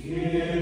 Hear